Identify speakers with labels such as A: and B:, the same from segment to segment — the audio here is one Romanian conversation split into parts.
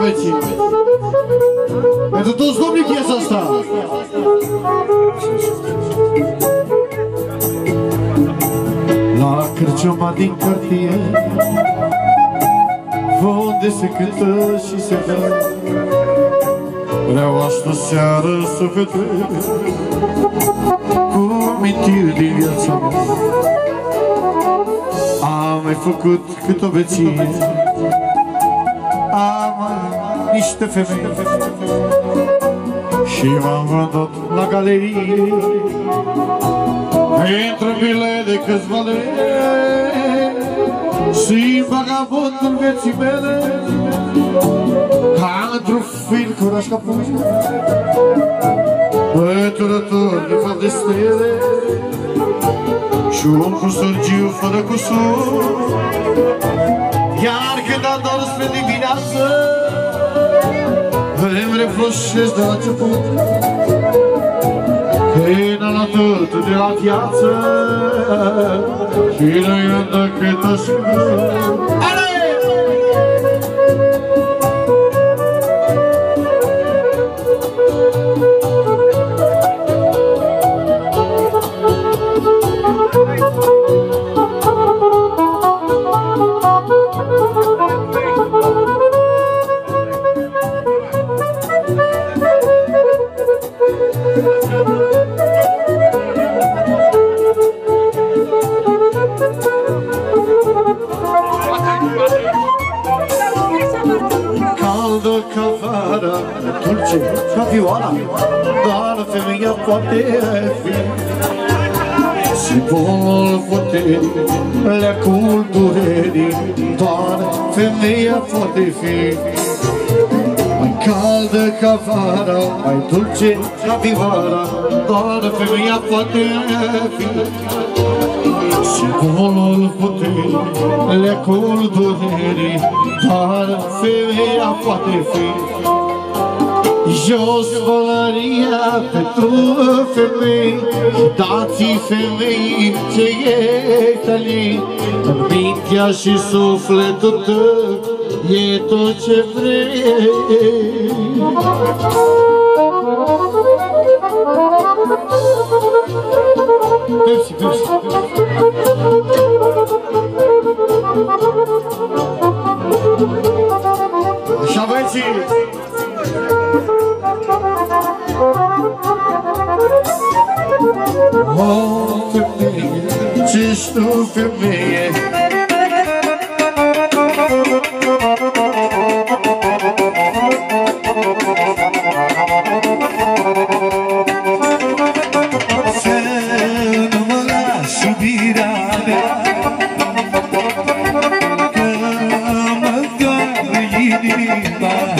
A: Așa veți. Pentru toți domnii piesa asta. La cârciuma din cartier Unde se cântă și se dă Vreau asta seară să petrec Cu amintiri din viața mea Am mai făcut cât o veție Am niște femei. Și m-am vândut la galerie Pentru bilet de câțiva lei. Și vagabondul vieții mele. Ca într-un film cu rașca pui Păturător de fapt de stele Și un cusărgiu fără cusur Iar când ador spre dimineață Îmi reproșez de la început. Că n-am luat totul de la viață Și nu-i îndă cât așa dulce ca vioara Dar femeia poate fi Simbolul puterii, leacul durerii Doar femeia poate fi. Mai caldă ca vara, mai dulce ca vioara Doar femeia poate fi. Simbolul puterii, leacul durerii Doar femeia poate fi Jos pălăria pentru femei Dați femei ce e tălii În mintea și sufletul tău E tot ce vrei. Pepsi, Pepsi Așa băieții O femeie, ce-și tu femeie.
B: Să nu mă lași iubirea mea Că mă doare inima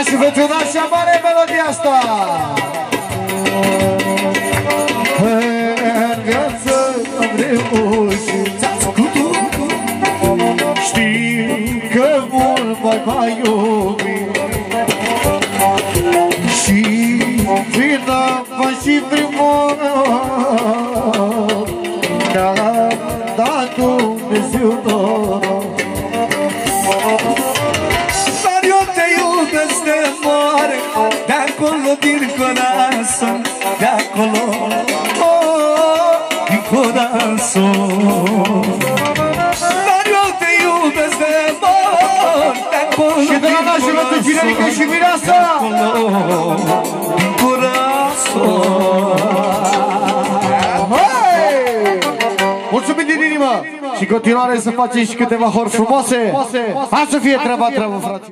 A: Doamna și făciuna așa mare melodia asta! În viață am reușit Știi că mult mai mai iubit Și vina va și primul
B: acolo din corazon De acolo acolo oh, Din corazon Dar eu te iubesc de mult de acolo,
A: Și de la nașul
B: din
A: pentru Ginerică și Mireasa.
B: acolo, Din corazon
A: Hai! Mulțumim din inimă! Și în continuare să facem și câteva hori frumoase. Hai să fie treaba treabă, frate